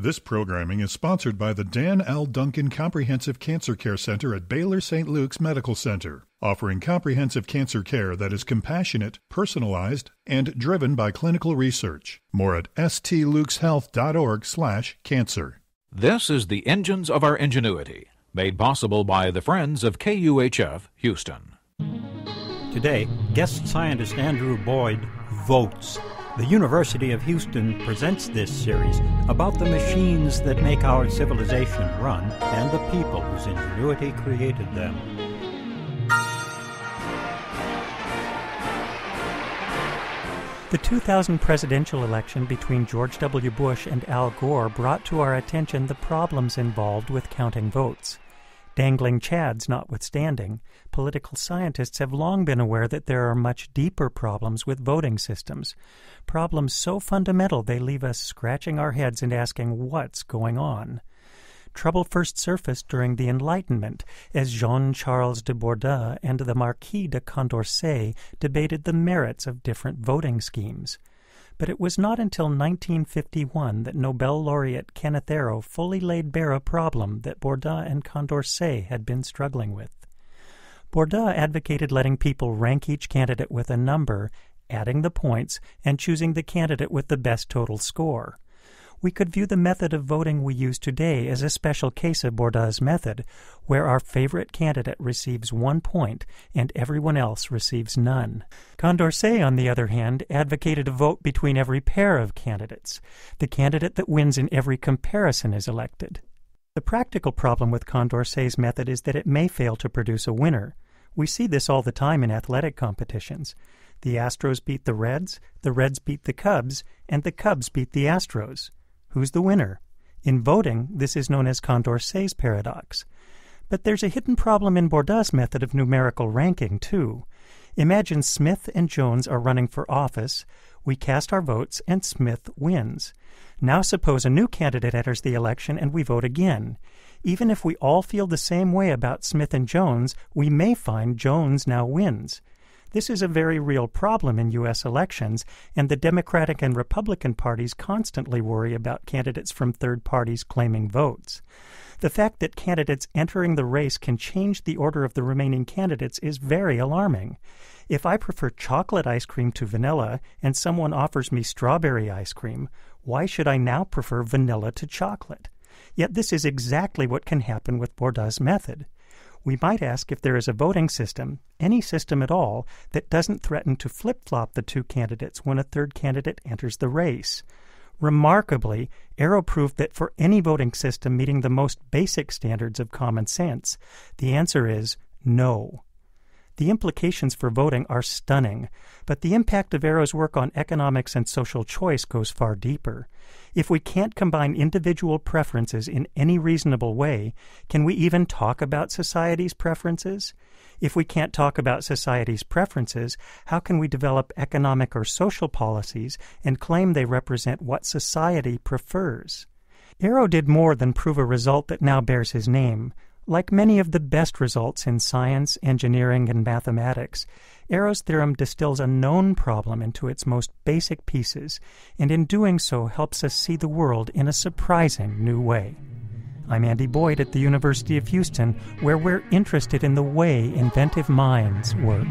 This programming is sponsored by the Dan L. Duncan Comprehensive Cancer Care Center at Baylor St. Luke's Medical Center, offering comprehensive cancer care that is compassionate, personalized, and driven by clinical research. More at stlukeshealth.org/cancer. This is the Engines of Our Ingenuity, made possible by the Friends of KUHF Houston. Today, guest scientist Andrew Boyd votes. The University of Houston presents this series about the machines that make our civilization run and the people whose ingenuity created them. The 2000 presidential election between George W. Bush and Al Gore brought to our attention the problems involved with counting votes. Dangling chads notwithstanding, political scientists have long been aware that there are much deeper problems with voting systems, problems so fundamental they leave us scratching our heads and asking what's going on. Trouble first surfaced during the Enlightenment as Jean Charles de Borda and the Marquis de Condorcet debated the merits of different voting schemes but it was not until 1951 that Nobel laureate Arrow fully laid bare a problem that Borda and Condorcet had been struggling with. Borda advocated letting people rank each candidate with a number, adding the points, and choosing the candidate with the best total score we could view the method of voting we use today as a special case of Borda's method, where our favorite candidate receives one point and everyone else receives none. Condorcet, on the other hand, advocated a vote between every pair of candidates. The candidate that wins in every comparison is elected. The practical problem with Condorcet's method is that it may fail to produce a winner. We see this all the time in athletic competitions. The Astros beat the Reds, the Reds beat the Cubs, and the Cubs beat the Astros. Who's the winner? In voting, this is known as Condorcet's paradox. But there's a hidden problem in Borda's method of numerical ranking, too. Imagine Smith and Jones are running for office. We cast our votes, and Smith wins. Now suppose a new candidate enters the election and we vote again. Even if we all feel the same way about Smith and Jones, we may find Jones now wins. This is a very real problem in U.S. elections, and the Democratic and Republican parties constantly worry about candidates from third parties claiming votes. The fact that candidates entering the race can change the order of the remaining candidates is very alarming. If I prefer chocolate ice cream to vanilla and someone offers me strawberry ice cream, why should I now prefer vanilla to chocolate? Yet this is exactly what can happen with Borda's method we might ask if there is a voting system, any system at all, that doesn't threaten to flip flop the two candidates when a third candidate enters the race. Remarkably, Arrow proved that for any voting system meeting the most basic standards of common sense, the answer is no. The implications for voting are stunning, but the impact of Arrow's work on economics and social choice goes far deeper. If we can't combine individual preferences in any reasonable way, can we even talk about society's preferences? If we can't talk about society's preferences, how can we develop economic or social policies and claim they represent what society prefers? Arrow did more than prove a result that now bears his name. Like many of the best results in science, engineering, and mathematics, Arrow's theorem distills a known problem into its most basic pieces, and in doing so helps us see the world in a surprising new way. I'm Andy Boyd at the University of Houston, where we're interested in the way inventive minds work.